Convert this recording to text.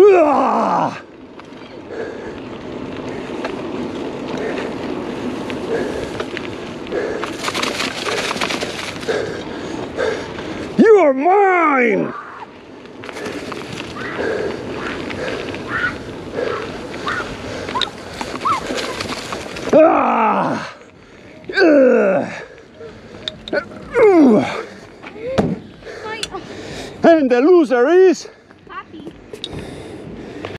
You are mine! Ah! And the loser is